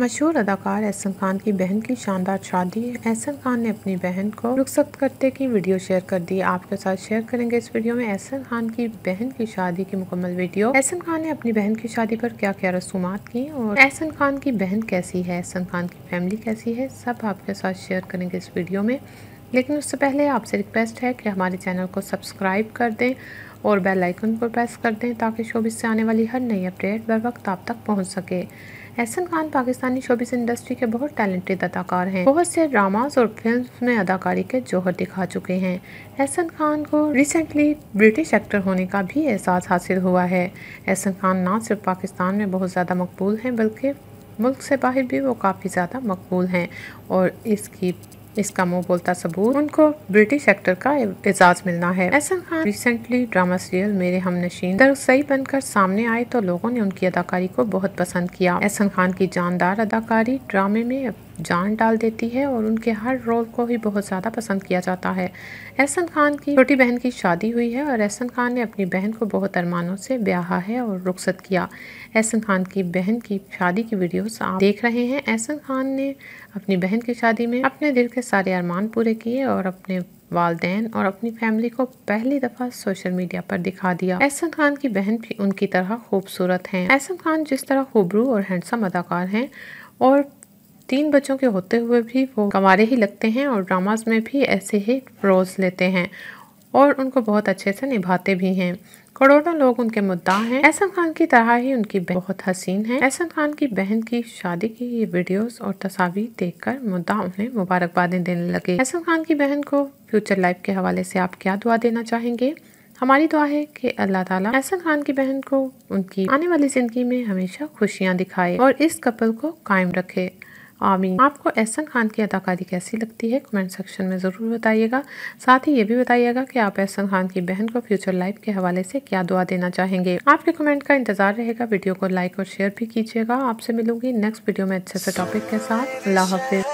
मशहूर अदाकार एहसन खान की बहन की शानदार शादी। एहसन खान ने अपनी बहन को रुखसत करते की वीडियो शेयर कर दी। आपके साथ शेयर करेंगे इस वीडियो में एहसन खान की बहन की शादी की मुकम्मल वीडियो। एहसन खान ने अपनी बहन की शादी पर क्या क्या रसूमात की और एहसन खान की बहन कैसी है, एहसन खान की फैमिली कैसी है, सब आपके साथ शेयर करेंगे इस वीडियो में। लेकिन उससे पहले आपसे रिक्वेस्ट है कि हमारे चैनल को सब्सक्राइब कर दें और बेल आइकन पर प्रेस कर दें ताकि शोबिस से आने वाली हर नई अपडेट बर वक्त आप तक पहुँच सके। एहसन खान पाकिस्तानी शोबिस इंडस्ट्री के बहुत टैलेंटेड अदाकार हैं। बहुत से ड्रामास और फ़िल्म में अदाकारी के जौहर दिखा चुके हैं। एहसन खान को रिसेंटली ब्रिटिश एक्टर होने का भी एहसास हासिल हुआ है। एहसन खान ना सिर्फ़ पाकिस्तान में बहुत ज़्यादा मकबूल हैं, बल्कि मुल्क से बाहर भी वो काफ़ी ज़्यादा मकबूल हैं और इसकी इसका मुँह बोलता सबूत। उनको ब्रिटिश एक्टर का एजाज मिलना है। Ahsan Khan recently drama serial Mere Humnasheen. सही बनकर सामने आए तो लोगों ने उनकी अदाकारी को बहुत पसंद किया। एहसन खान की जानदार अदाकारी ड्रामे में जान डाल देती है और उनके हर रोल को ही बहुत ज़्यादा पसंद किया जाता है। एहसन खान की छोटी बहन की शादी हुई है और एहसन खान ने अपनी बहन को बहुत अरमानों से ब्याह है और रुखसत किया। एहसन खान की बहन की शादी की वीडियोस आप देख रहे हैं। एहसन खान ने अपनी बहन की शादी में अपने दिल के सारे अरमान पूरे किए और अपने वालदेन और अपनी फैमिली को पहली दफ़ा सोशल मीडिया पर दिखा दिया। एहसन खान की बहन भी उनकी तरह खूबसूरत हैं। एहसन खान जिस तरह खूबरू और हैंडसम अदाकार हैं और तीन बच्चों के होते हुए भी वो कमारे ही लगते हैं और ड्रामाज में भी ऐसे ही रोल्स लेते हैं और उनको बहुत अच्छे से निभाते भी हैं। करोड़ों लोग उनके मुद्दा हैं। एहसन खान की तरह ही उनकी बहुत हसीन है। एहसन खान की बहन की शादी की ये वीडियोस और तस्वीर देखकर मुद्दा उन्हें मुबारकबादें देने लगे। एहसन खान की बहन को फ्यूचर लाइफ के हवाले से आप क्या दुआ देना चाहेंगे? हमारी दुआ है कि अल्लाह ताला एहसन खान की बहन को उनकी आने वाली ज़िंदगी में हमेशा खुशियाँ दिखाए और इस कपल को कायम रखे। आमीन। आपको एहसन खान की अदाकारी कैसी लगती है, कमेंट सेक्शन में ज़रूर बताइएगा। साथ ही ये भी बताइएगा कि आप एहसन खान की बहन को फ्यूचर लाइफ के हवाले से क्या दुआ देना चाहेंगे। आपके कमेंट का इंतज़ार रहेगा। वीडियो को लाइक और शेयर भी कीजिएगा। आपसे मिलूँगी नेक्स्ट वीडियो में अच्छे से टॉपिक के साथ। अल्लाह हाफिज।